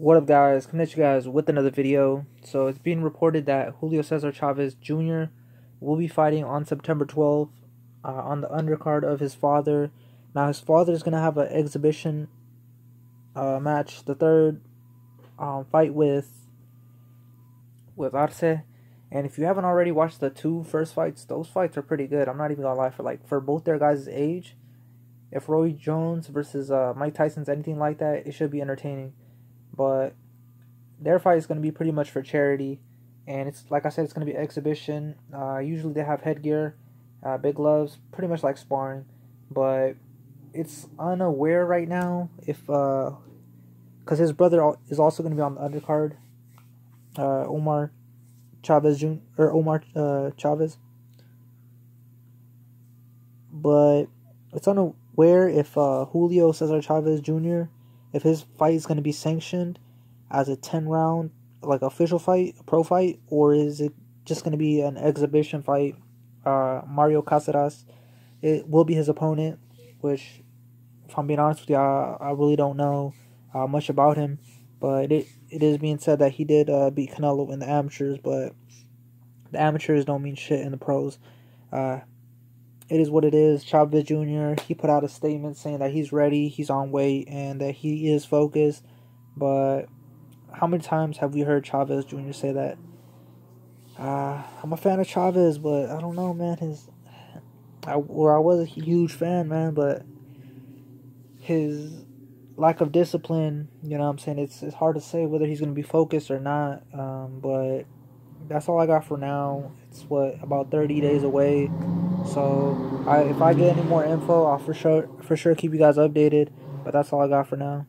What up, guys? Coming at you guys with another video. So it's being reported that Julio Cesar Chavez Jr. will be fighting on September 12th uh, on the undercard of his father. Now his father is gonna have an exhibition uh, match, the third um, fight with with Arce. And if you haven't already watched the two first fights, those fights are pretty good. I'm not even gonna lie for like for both their guys' age. If Roy Jones versus uh, Mike Tyson's anything like that, it should be entertaining but their fight is going to be pretty much for charity. And it's like i said it's going to be exhibition. Uh, usually they have headgear uh, big gloves pretty much like sparring. But it's unaware right now if because uh, his brother is also going to be on the undercard. Uh, omar chavez Jr. or omar uh, chavez. But it's unaware if julio cesar chavez jr if his fight is going to be sanctioned as a 10 round like official fight, pro fight, or is it just going to be an exhibition fight? Uh, Mario Cazares, it will be his opponent, which, if I'm being honest with you, I, I really don't know uh, much about him. But it, it is being said that he did uh, beat Canelo in the amateurs, but the amateurs don't mean shit in the pros. Uh, it is what it is. Chavez Jr. He put out a statement saying that he's ready, he's on weight, and that he is focused. But how many times have we heard Chavez Jr. say that? Uh, I'm a fan of Chavez, but I don't know, man. His, I, I was a huge fan, man, but his lack of discipline, you know what I'm saying? It's it's hard to say whether he's going to be focused or not. Um, but that's all I got for now. It's what about 30 days away. So I, if I get any more info, I'll for sure for sure keep you guys updated. But that's all I got for now.